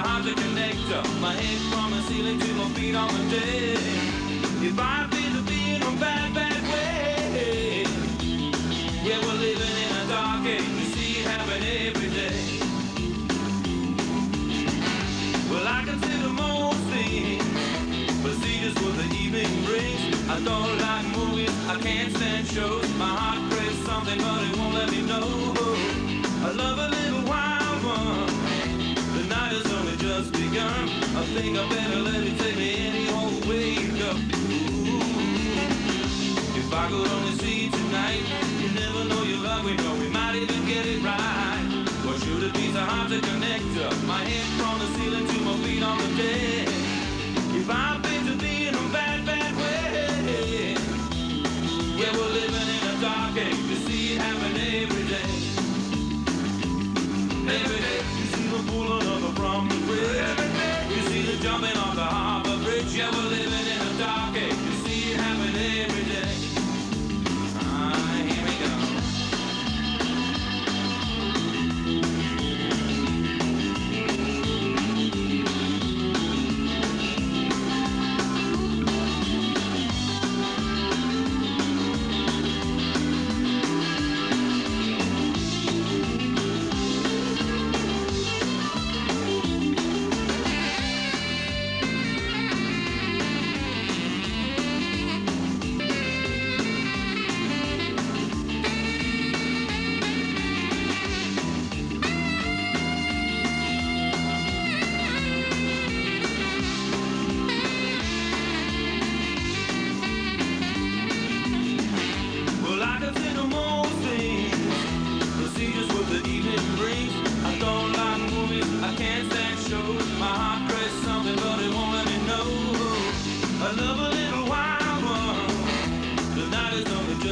hard to connect up my head from the ceiling to my feet on the deck? If I've I don't like movies, I can't stand shows. My heart craves something, but it won't let me know. I love a little wild one. The night has only just begun. I think I better let it take me any old way. If I could only see every day. You see the pulling of the bridge. You see jumping off the harbor bridge. Yeah, we're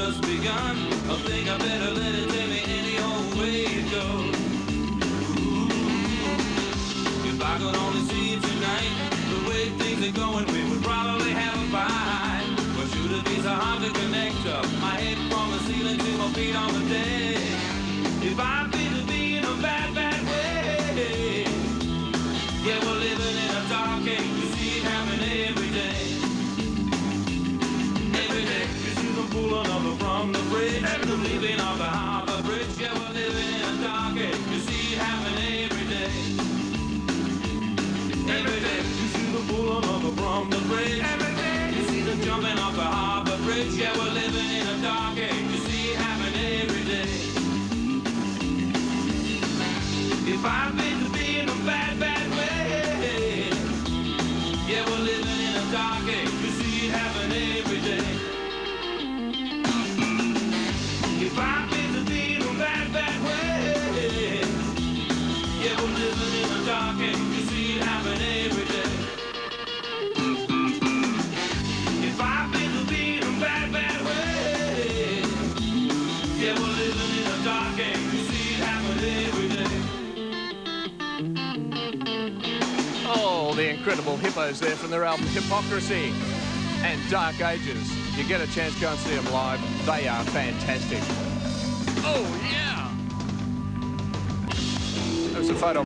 just begun. I think I better let it take me any old way it goes. Ooh, if I could only see you tonight, the way things are going, we would probably have a fight. But should it be so hard to connect up my head from the ceiling to my feet on the deck? If I've been to be in a bad, bad way, yeah, we're living in a dark age. If I've incredible hippos there from their album Hippocracy and Dark Ages. You get a chance, go and see them live. They are fantastic. Oh, yeah. There's a photo.